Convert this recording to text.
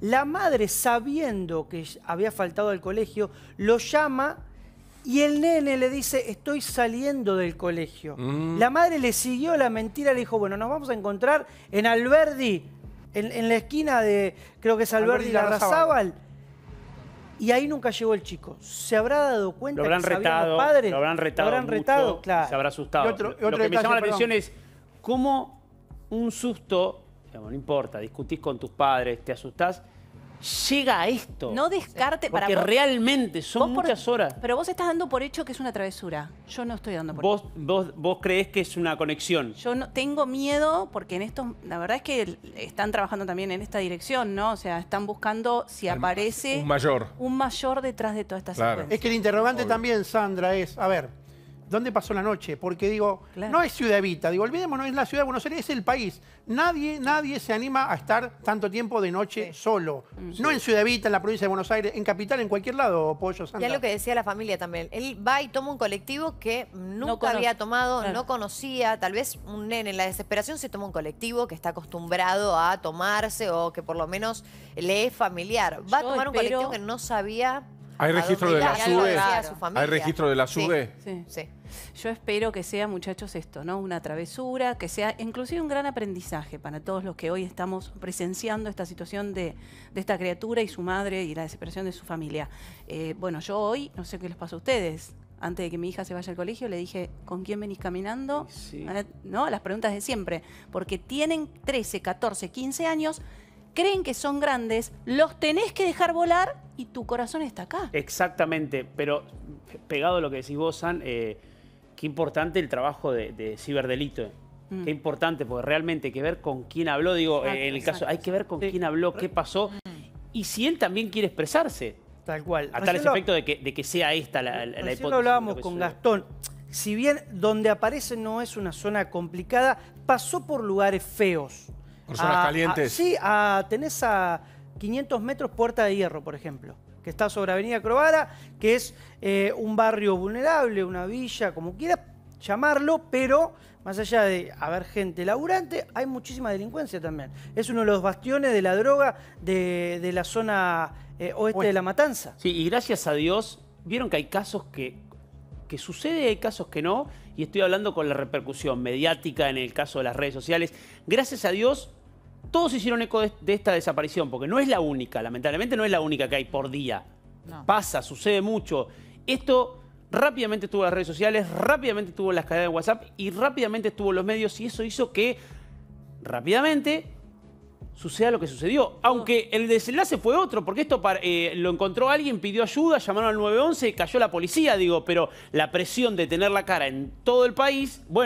La madre, sabiendo que había faltado al colegio, lo llama y el nene le dice, estoy saliendo del colegio. Mm. La madre le siguió la mentira, le dijo, bueno, nos vamos a encontrar en Alberdi, en, en la esquina de, creo que es Alberdi, Alberdi y Larrazábal. Y ahí nunca llegó el chico. ¿Se habrá dado cuenta Lo habrán que retado, los padres? lo habrán retado, Lo habrán retado, mucho, claro. se habrá asustado. Y otro- lo otro que me llama la perdón. atención es cómo un susto, digamos, no importa, discutís con tus padres, te asustás, llega a esto. No descarte para Porque vos- realmente son vos por- muchas horas. Pero vos estás dando por hecho que es una travesura. Yo no estoy dando por Vos, vos, vos creés que es una conexión. Yo no tengo miedo porque en esto, la verdad es que están trabajando también en esta dirección, ¿no? O sea, están buscando si aparece un mayor. un mayor detrás de toda esta Claro. secuencia. Es que el interrogante también, Sandra, es, a ver, ¿dónde pasó la noche? Porque digo, Claro. no es Ciudad Evita, digo, olvidémonos, es la ciudad de Buenos Aires, es el país. Nadie, nadie se anima a estar tanto tiempo de noche solo. No en Ciudad Evita, en la provincia de Buenos Aires, en Capital, en cualquier lado, Pollo, Y Sandra. es lo que decía la familia también. Él va y toma un colectivo que nunca conoce. había tomado, Claro. no conocía. Tal vez un nene en la desesperación se toma un colectivo que está acostumbrado a tomarse o que por lo menos le es familiar. Va a tomar un colectivo que no sabía. ¿Hay registro de la SUBE? ¿Hay registro de la SUBE? Sí. Sí. Yo espero que sea, muchachos, esto, ¿no? Una travesura, que sea inclusive un gran aprendizaje para todos los que hoy estamos presenciando esta situación de, de esta criatura y su madre y la desesperación de su familia. Eh, bueno, yo hoy, no sé qué les pasa a ustedes, antes de que mi hija se vaya al colegio, le dije, ¿con quién venís caminando? Sí. Ah, ¿No? Las preguntas de siempre. Porque tienen 13, 14, 15 años, creen que son grandes, los tenés que dejar volar y tu corazón está acá. Exactamente, pero pegado a lo que decís vos, San, eh, qué importante el trabajo de, de ciberdelito. Mm. Qué importante, porque realmente hay que ver con quién habló. Digo, Exacto, en el caso, hay que ver con Sí. quién habló, qué pasó. Y si él también quiere expresarse, Tal cual. a lo- efectos de que, de que sea esta la, la, la hipótesis. lo hablábamos con. Gastón. Si bien donde aparece no es una zona complicada, pasó por lugares feos. Por zonas A- a- calientes. sí, a- tenés a 500 metros Puerta de Hierro, por ejemplo, que está sobre Avenida Crovara, que es eh, un barrio vulnerable, una villa, como quiera llamarlo, pero más allá de haber gente laburante, hay muchísima delincuencia también. Es uno de los bastiones de la droga de, la zona eh, oeste de La Matanza. Sí, y gracias a Dios, vieron que hay casos que, que sucede hay casos que no, y estoy hablando con la repercusión mediática en el caso de las redes sociales. Gracias a Dios, todos hicieron eco de, de esta desaparición, porque no es la única, lamentablemente no es la única que hay por día. Pasa, sucede mucho. Esto rápidamente estuvo en las redes sociales, rápidamente estuvo en las cadenas de WhatsApp y rápidamente estuvo en los medios, y eso hizo que rápidamente suceda lo que sucedió. Aunque el desenlace fue otro, porque esto eh, lo encontró alguien, pidió ayuda, llamaron al 911, cayó la policía, digo, pero la presión de tener la cara en todo el país, bueno.